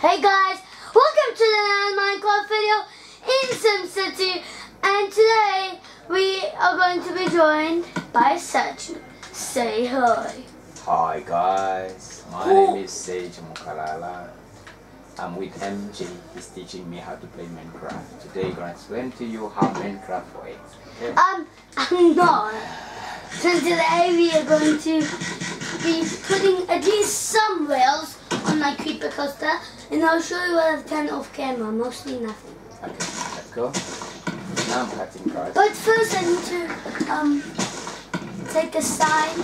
Hey guys, welcome to the Minecraft video in SimCity and today we are going to be joined by Sergio. Say hi. Hi guys, my Who- name is Sage Mukalala. I'm with MJ. He's teaching me how to play Minecraft. Today, I'm gonna explain to you how Minecraft works. Okay? Um, I'm not. So today we are going to be putting at least some rails on my creeper coaster and I'll show you what I've done off camera, mostly nothing. Okay, let's go. Now I'm cutting cards. But first I need to um, take a sign.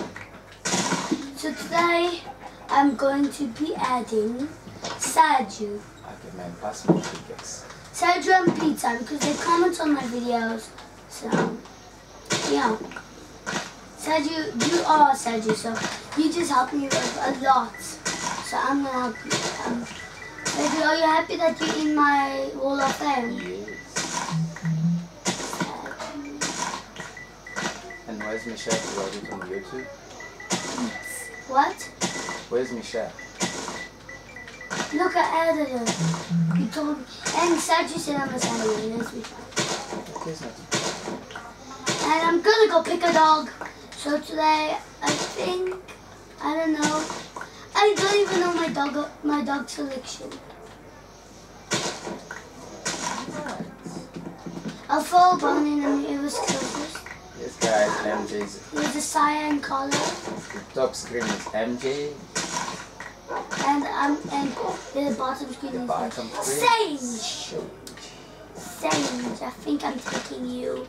So today I'm going to be adding Sergio. Okay, man, pass me the pickaxe. Sergio and Pizza because they comment on my videos. So, yeah. Sergio, you are Sergio, so you just help me with a lot. So I'm gonna help you. Um, Sergio, are you happy that you're in my wall of fame? Yes. And where's Michelle? You got on YouTube? What? Where's Michelle? Look, I added her. You told me. And Sergio said I'm a Sergio. Let's be fine. Okay, it's. And I'm gonna go pick a dog. So today, I think, I don't know. I don't even know my dog, my dog selection. I'll follow Bonnie and it was closest. Yes, guys, MJ's. With the cyan color. The top screen is MJ. And um and the bottom screen The is bottom screen. Sage! Sage. I think I'm taking you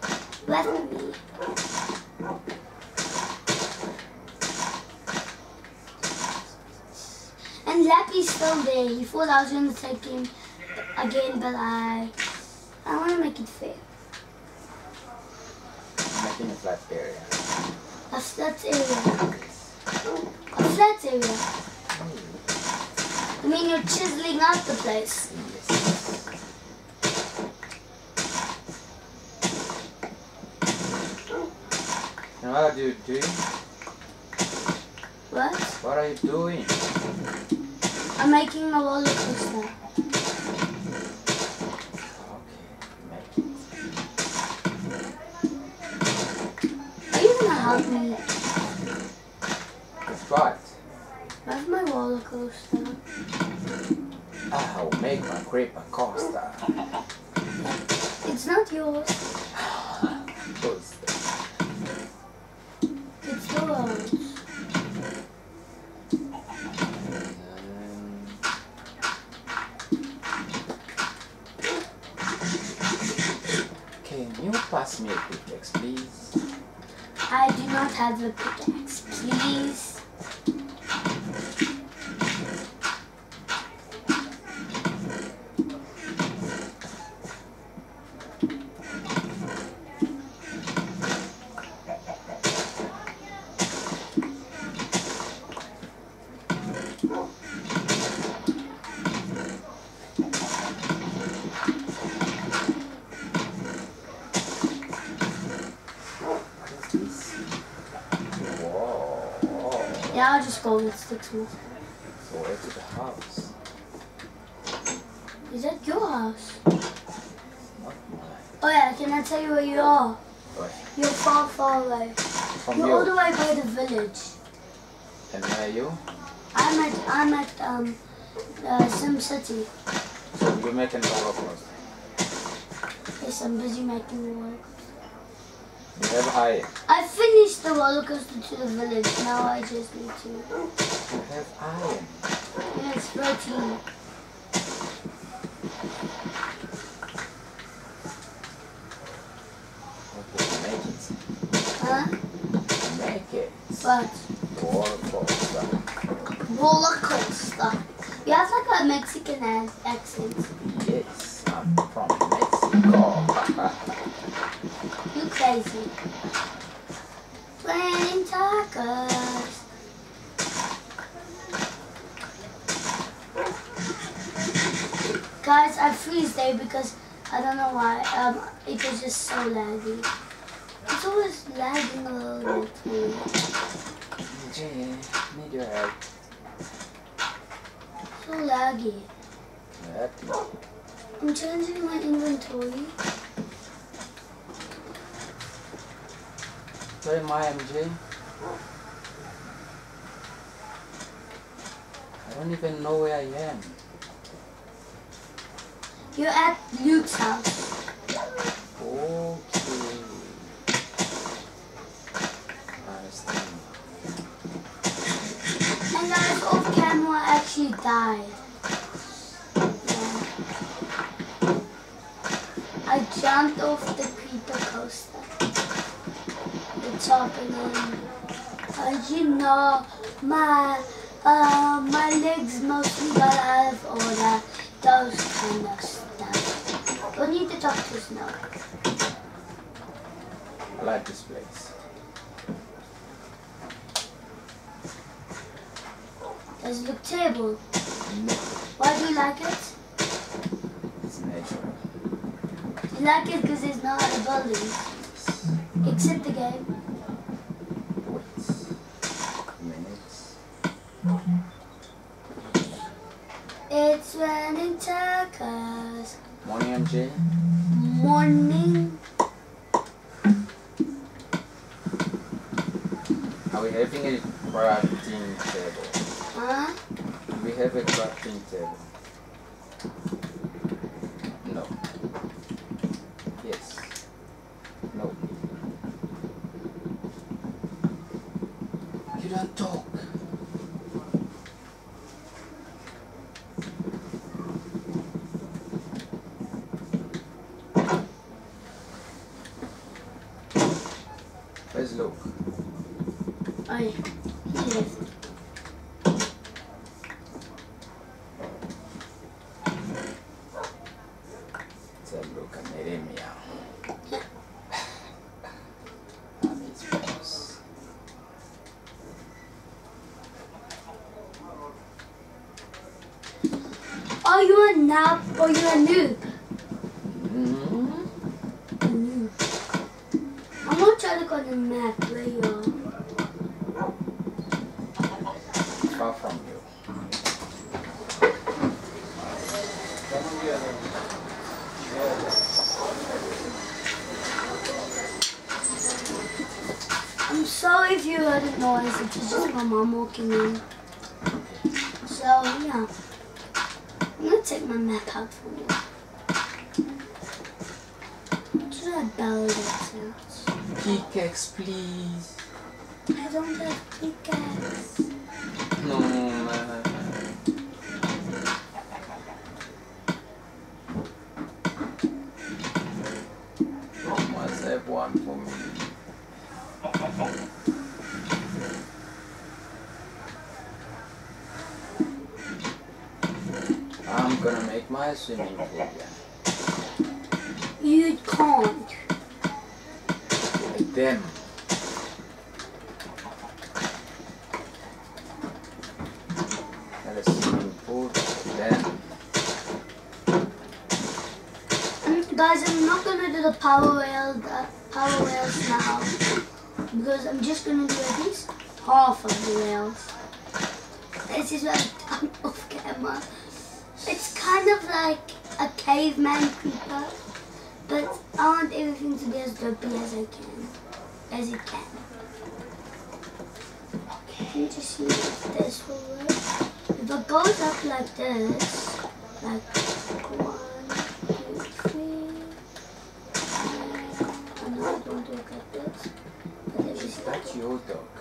with me. And Lappy's still there. He thought I was gonna take him again, but I I wanna make it fair. Making a flat area. A flat area. A flat area. I mean you're chiseling out the place. What are you doing? What? What are you doing? I'm making a roller coaster. Okay, make it. Are you gonna help me? What? Where's my roller coaster? I'll make my creeper coaster. It's not yours. have the pickaxe. Please. Yeah, I'll just go more. So to the house? Is that your house? Not mine. Oh yeah, can I tell you where you are? Where? You're far, far away. From You're all the way by the village. And where are you? I'm at I'm at um uh, Sim City. So you're making the coaster. Yes, I'm busy making the roller Have iron. I finished the roller coaster to the village. Now I just need to. You have iron. Yeah, it's 13. Okay, make it. Huh? Make it. But Roller coaster. roller coaster. You have like a Mexican accent. Crazy. Playing tacos. Guys, I freeze there because I don't know why. Um, it was just so laggy. It's always lagging a little bit. Jay, need your help. So laggy. Happy. I'm changing my inventory. Am I, MJ? I don't even know where I am. You're at Luke's house. Okay. I. And guys, off camera actually died. Yeah. I jumped off the. And uh, you know, my uh, my legs mostly got out of order. Those kind of stuff. Don't need the doctors to Snow. I like this place. Does it look terrible? Why do you like it? It's natural. You like it because it's not a bully. Except the game. Raining tacos. Morning, MJ. Morning. Are we having a crafting table? Huh? Do we have a crafting table? No. Yes. No. You don't talk. Where's Luke? Oh, yeah. He left. Tell Luke I made him meow. I'm his boss. Are you a nap or you a noob? Mm-hmm. Noob. I'm gonna try to look on the map where you are. Far from you. I'm sorry if you heard a noise. It's just my mom walking in. So, yeah. Take my map out for you. Should I ballad it out? Pickaxe, please. I don't have pickaxe. Make my swimming pool again. You can't. Like them. Got a swimming pool them. Guys, I'm not gonna do the power rail, the power rails now because I'm just gonna do at least half of the rails. This is what done off camera. It's kind of like a caveman creeper, but I want everything to be as dopey as I can, as it can. Can you just see if this will work? If it goes up like this, like one, two, three. I know it won't work like this, but let me Is see. that your dog?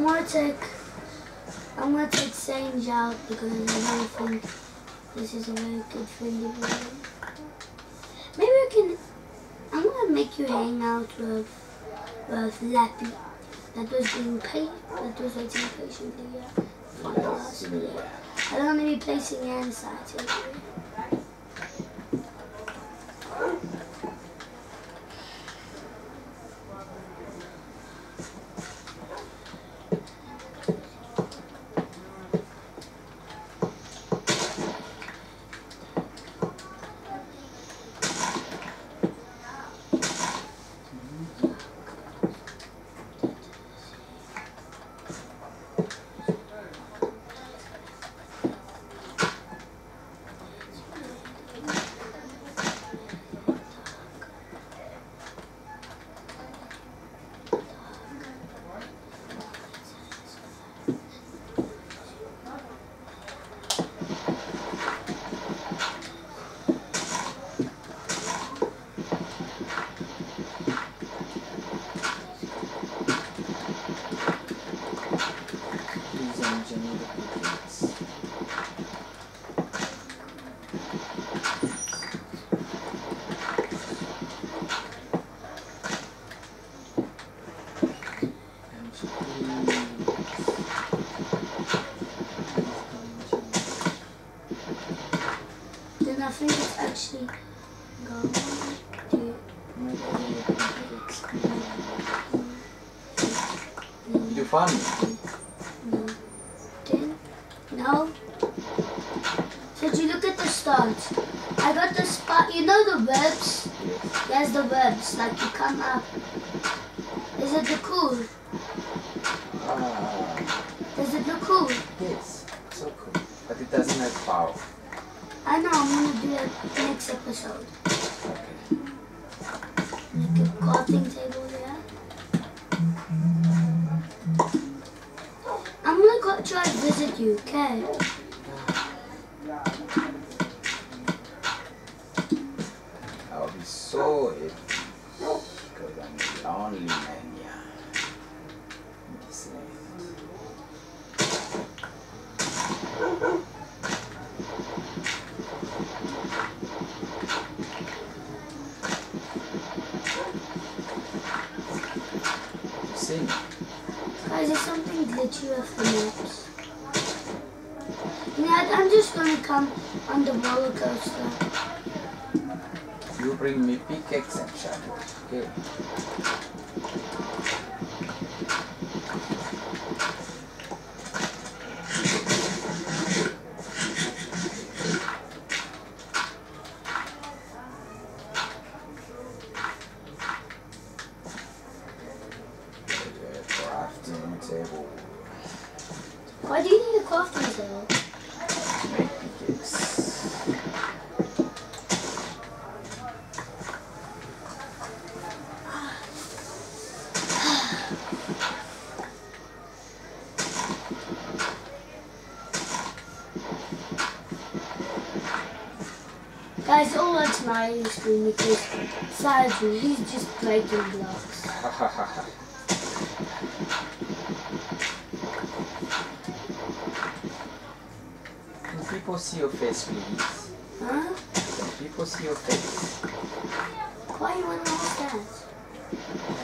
I'm gonna take I'm gonna take Sage out because I don't think this is a very good friendly video. Maybe I can I'm gonna make you hang out with with Lappy. That was being paid that was waiting patiently yeah. for the last video. I don't wanna be placing insights here. Me. No. So you look at the stars. I got the spot. You know the webs? Yes. There's the webs. Like you come up. Is it the cool? Ah, Does it look cool? yes. So cool. But it doesn't have power. I know. I'm gonna do it next episode. Okay. Like a crafting table I'm try to visit you. Come on the roller coaster. You bring me pickaxe and shadow. Okay. Crafting table. Why do you need a crafting table? Make pickaxe. Guys, don't watch screen because Saju, he's just breaking blocks. Can people see your face, please? Huh? Can people see your face? Why you wanna know that?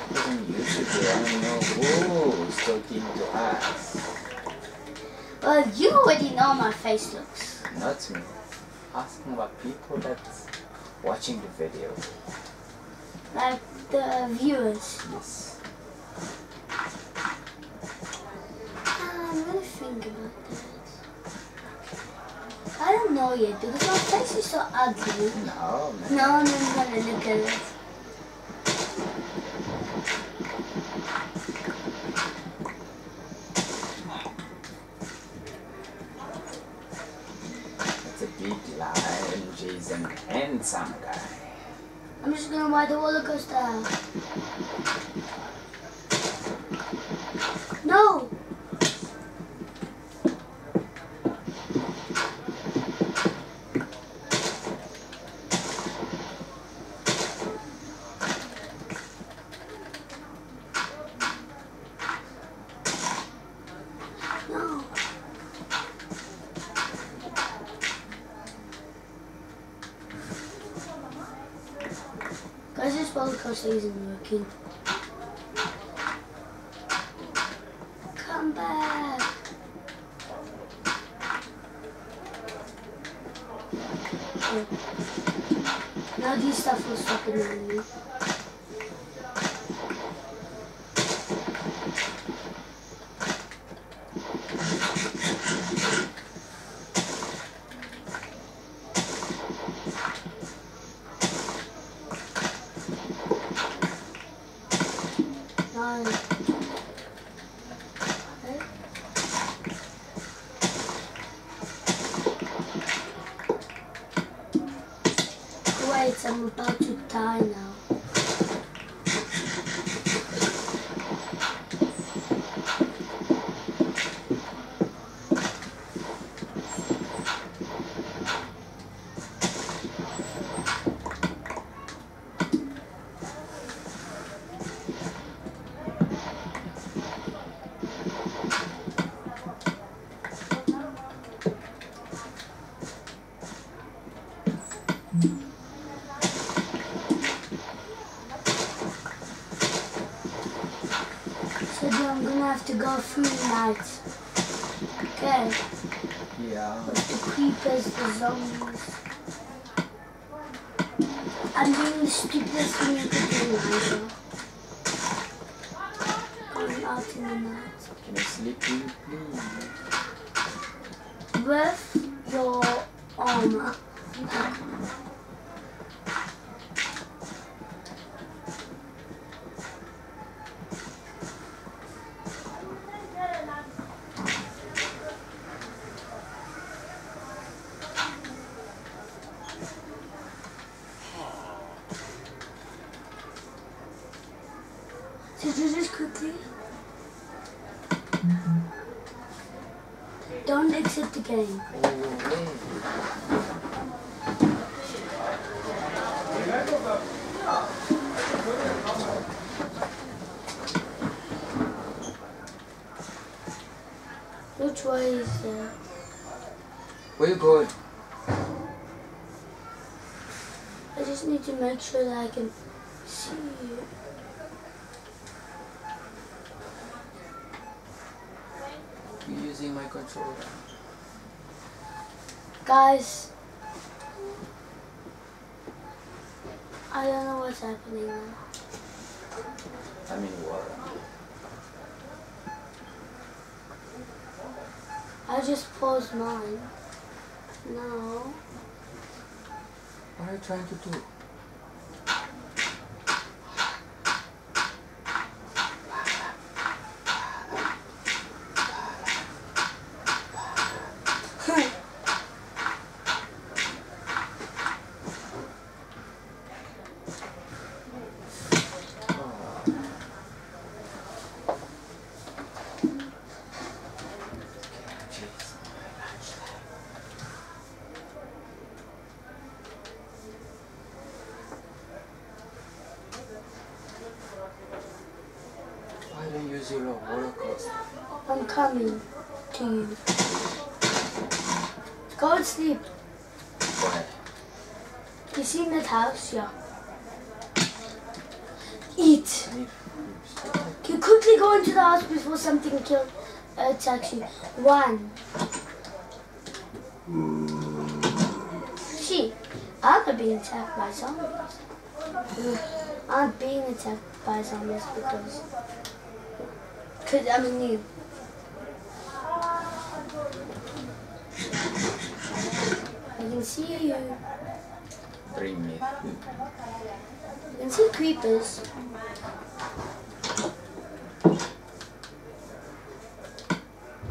Because on YouTube, want to know who's talking to us. Well, you already know my face looks. Not me. Asking about people that's watching the video. Like the viewers. Yes. Um, I'm gonna think about that. I don't know yet because my face is so ugly. No, man. No, I'm not gonna look at it. It's a big lie and she's an guy. I'm just gonna ride the roller coaster. No! Cursor isn't working. Come back. Now these stuff will stop annoying me. Nine. Okay. Wait, I'm about to die now. So then I'm gonna have to go through that. Okay. Yeah. With the creepers, the zombies. I'm doing the stupidest thing you could do, Nigel. Going out in the night. Can I sleep with you, please? With your armor. So do this quickly. Don't exit the game. Which way is there? Where you going? I just need to make sure that I can using my controller? Guys, I don't know what's happening now. I'm in water. I just paused mine. No. What are you trying to do? Jeez. Why don't you use your roller coaster? I'm coming to you. Go to sleep. Why? You seen that house? Yeah. Eat. I need Can you quickly go into the house before something kill you? One. She. I'm being attacked by zombies. I'm being attacked by zombies because because I'm a noob. I can see you. Bring me. I can see creepers.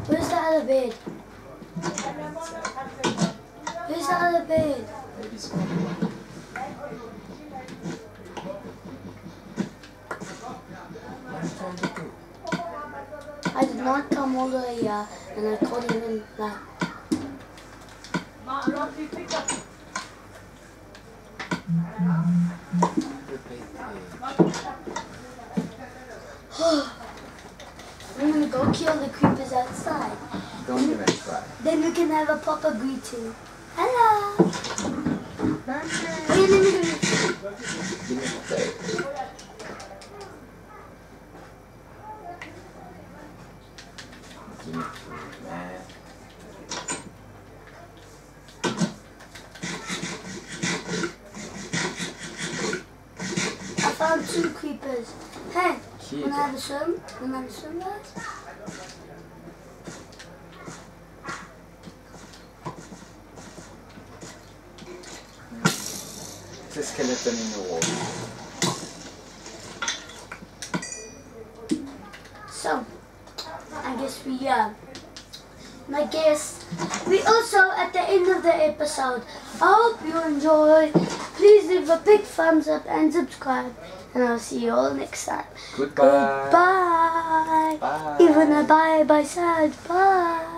Where's the other bed? Where's the other bed? Maybe it's one. What are you trying to do? I did not come all the way here and I even like Repeat it. I'm gonna go kill the creepers outside. Don't even try. Then we can have a proper greeting. Hello. I found two creepers. Hey, wanna have a swim? Wanna have a swim, guys? Skeleton in the wall. So, I guess we, uh, I guess we also, at the end of the episode, I hope you enjoyed. Please leave a big thumbs up and subscribe. And I'll see you all next time. Goodbye. Goodbye. Bye. Even a bye by side. Bye. Bye.